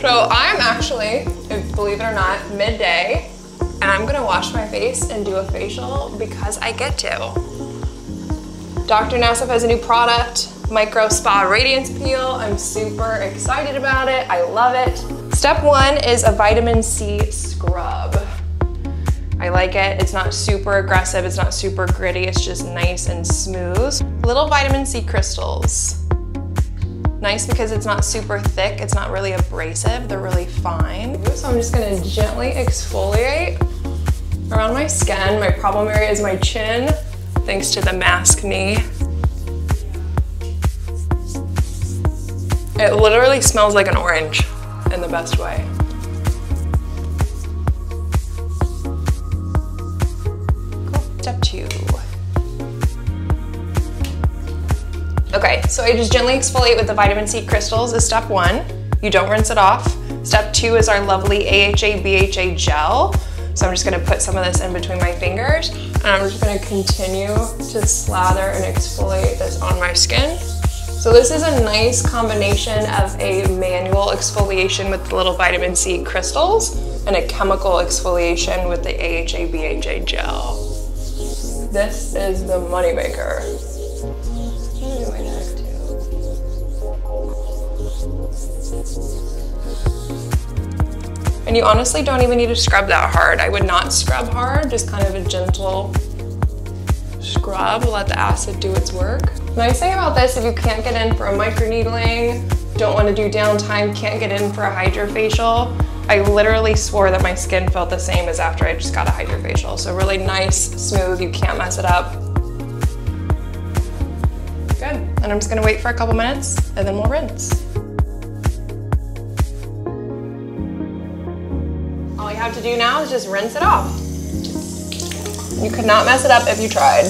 So I'm actually, believe it or not, midday, and I'm gonna wash my face and do a facial because I get to. Dr. Nassif has a new product, Micro Spa Radiance Peel. I'm super excited about it. I love it. Step one is a vitamin C scrub. I like it. It's not super aggressive. It's not super gritty. It's just nice and smooth. Little vitamin C crystals. Nice because it's not super thick. It's not really abrasive. They're really fine. So I'm just gonna gently exfoliate around my skin. My problem area is my chin, thanks to the maskne. It literally smells like an orange in the best way. Okay, so I just gently exfoliate with the vitamin C crystals is step one. You don't rinse it off. Step two is our lovely AHA BHA gel. So I'm just gonna put some of this in between my fingers and I'm just gonna continue to slather and exfoliate this on my skin. So this is a nice combination of a manual exfoliation with the little vitamin C crystals and a chemical exfoliation with the AHA BHA gel. This is the moneymaker. And you honestly don't even need to scrub that hard. I would not scrub hard, just kind of a gentle scrub, let the acid do its work. Nice thing about this, if you can't get in for a microneedling, don't want to do downtime, can't get in for a hydrofacial, I literally swore that my skin felt the same as after I just got a hydrofacial. So really nice, smooth, you can't mess it up. Good, and I'm just gonna wait for a couple minutes and then we'll rinse. To do now is just rinse it off. You could not mess it up if you tried.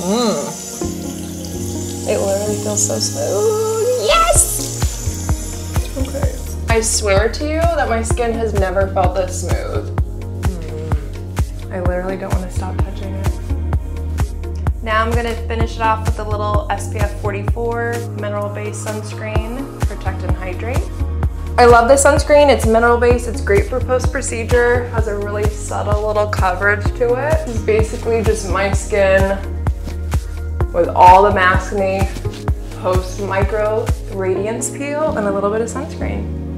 Mmm. It literally feels so smooth. Yes! Okay. I swear to you that my skin has never felt this smooth. Mm. I literally don't want to stop touching it. Now I'm gonna finish it off with a little SPF 44 mineral-based sunscreen, protect and hydrate. I love this sunscreen. It's mineral based. It's great for post-procedure. Has a really subtle little coverage to it. It's basically just my skin with all the maskne post micro radiance peel and a little bit of sunscreen.